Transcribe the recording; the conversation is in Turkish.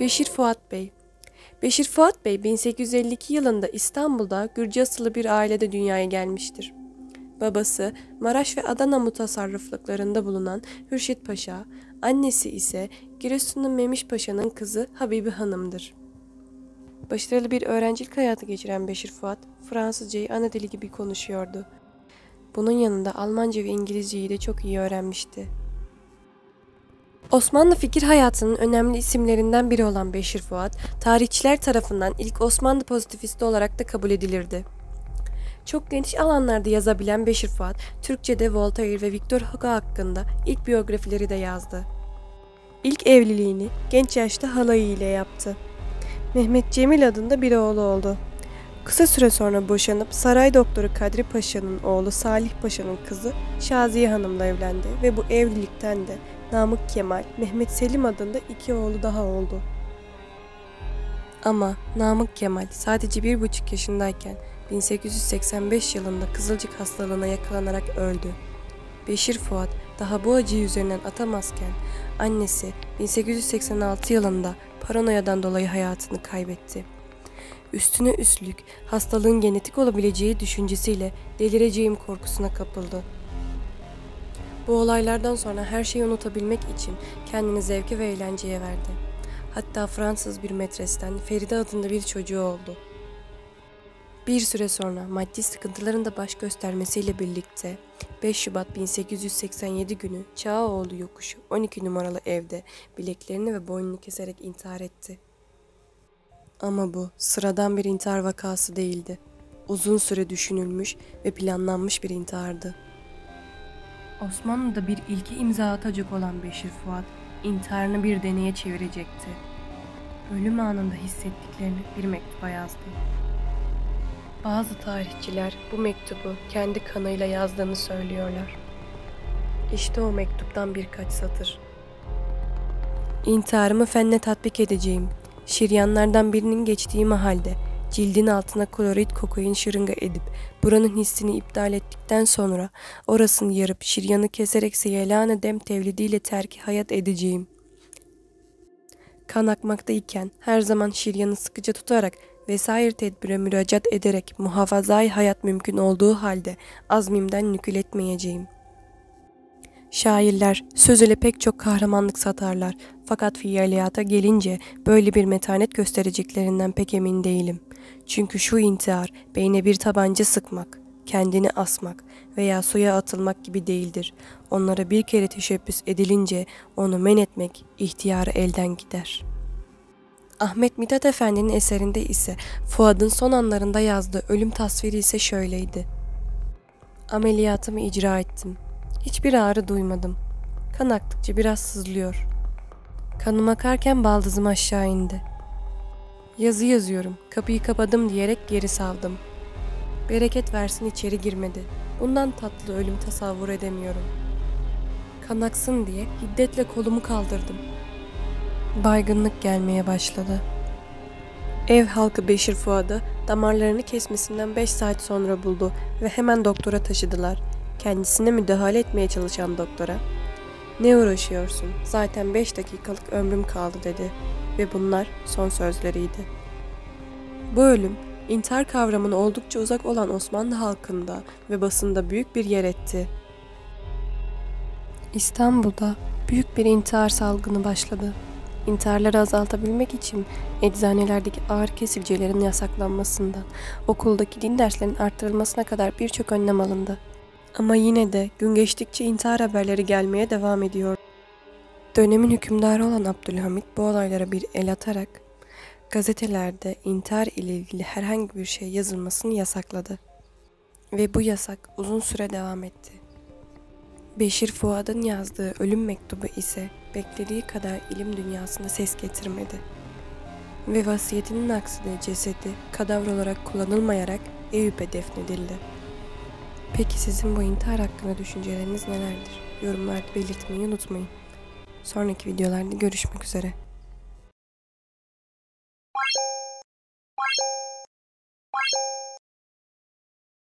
Beşir Fuat Bey Beşir Fuat Bey 1852 yılında İstanbul'da Gürcü asıllı bir ailede dünyaya gelmiştir. Babası Maraş ve Adana mutasarrıflıklarında bulunan Hürşit Paşa, annesi ise Giresun'un Memiş Paşa'nın kızı Habibi Hanım'dır. Başarılı bir öğrencilik hayatı geçiren Beşir Fuat, Fransızcayı ana dili gibi konuşuyordu. Bunun yanında Almanca ve İngilizceyi de çok iyi öğrenmişti. Osmanlı fikir hayatının önemli isimlerinden biri olan Beşir Fuat, tarihçiler tarafından ilk Osmanlı pozitifisti olarak da kabul edilirdi. Çok geniş alanlarda yazabilen Beşir Fuat, Türkçe'de Voltaire ve Victor Hugo hakkında ilk biyografileri de yazdı. İlk evliliğini genç yaşta halayı ile yaptı. Mehmet Cemil adında bir oğlu oldu. Kısa süre sonra boşanıp saray doktoru Kadri Paşa'nın oğlu Salih Paşa'nın kızı Şaziye Hanım'la evlendi ve bu evlilikten de Namık Kemal, Mehmet Selim adında iki oğlu daha oldu. Ama Namık Kemal sadece bir buçuk yaşındayken 1885 yılında Kızılcık hastalığına yakalanarak öldü. Beşir Fuat daha bu acıyı üzerinden atamazken annesi 1886 yılında paranoyadan dolayı hayatını kaybetti. Üstüne üstlük hastalığın genetik olabileceği düşüncesiyle delireceğim korkusuna kapıldı. Bu olaylardan sonra her şeyi unutabilmek için kendini zevke ve eğlenceye verdi. Hatta Fransız bir metresten Feride adında bir çocuğu oldu. Bir süre sonra maddi sıkıntıların da baş göstermesiyle birlikte 5 Şubat 1887 günü Çağaoğlu yokuşu 12 numaralı evde bileklerini ve boynunu keserek intihar etti. Ama bu sıradan bir intihar vakası değildi. Uzun süre düşünülmüş ve planlanmış bir intihardı. Osmanlı'da bir ilki imza atacak olan Beşir Fuat, intiharını bir deneye çevirecekti. Ölüm anında hissettiklerini bir mektuba yazdı. Bazı tarihçiler bu mektubu kendi kanıyla yazdığını söylüyorlar. İşte o mektuptan birkaç satır. İntiharımı fenne tatbik edeceğim. Şiryanlardan birinin geçtiği mahalde cildin altına klorit kokain şırınga edip buranın hissini iptal ettikten sonra orasını yarıp şiryanı keserek seyelane dem tevlidiyle terki hayat edeceğim. Kan akmaktayken her zaman şiryanı sıkıca tutarak vesaire tedbire müracaat ederek muhafazayı hayat mümkün olduğu halde azmimden nükül etmeyeceğim. Şairler söz ile pek çok kahramanlık satarlar fakat fiiliyata gelince böyle bir metanet göstereceklerinden pek emin değilim. Çünkü şu intihar beyne bir tabanca sıkmak, kendini asmak veya suya atılmak gibi değildir. Onlara bir kere teşebbüs edilince onu men etmek ihtiyarı elden gider. Ahmet Mithat Efendi'nin eserinde ise Fuad'ın son anlarında yazdığı ölüm tasviri ise şöyleydi. Ameliyatımı icra ettim. Hiçbir ağrı duymadım. Kan aktıkça biraz sızlıyor. Kanım akarken baldızım aşağı indi. Yazı yazıyorum. Kapıyı kapadım diyerek geri savdım. Bereket versin içeri girmedi. Bundan tatlı ölüm tasavvur edemiyorum. Kan aksın diye hiddetle kolumu kaldırdım. Baygınlık gelmeye başladı. Ev halkı Beşir Fuad'ı damarlarını kesmesinden 5 saat sonra buldu ve hemen doktora taşıdılar. Kendisine müdahale etmeye çalışan doktora ne uğraşıyorsun? Zaten 5 dakikalık ömrüm kaldı dedi ve bunlar son sözleriydi. Bu ölüm intihar kavramına oldukça uzak olan Osmanlı halkında ve basında büyük bir yer etti. İstanbul'da büyük bir intihar salgını başladı. İntiharları azaltabilmek için eczanelerdeki ağır kesicelerin yasaklanmasından, okuldaki din derslerinin arttırılmasına kadar birçok önlem alındı. Ama yine de gün geçtikçe intihar haberleri gelmeye devam ediyor. Dönemin hükümdarı olan Abdülhamit bu olaylara bir el atarak gazetelerde intihar ile ilgili herhangi bir şey yazılmasını yasakladı. Ve bu yasak uzun süre devam etti. Beşir Fuad'ın yazdığı ölüm mektubu ise beklediği kadar ilim dünyasında ses getirmedi. Ve vasiyetinin aksine cesedi kadavra olarak kullanılmayarak Eyüp'e defnedildi. Peki sizin bu intihar hakkında düşünceleriniz nelerdir? Yorumlarda belirtmeyi unutmayın. Sonraki videolarda görüşmek üzere.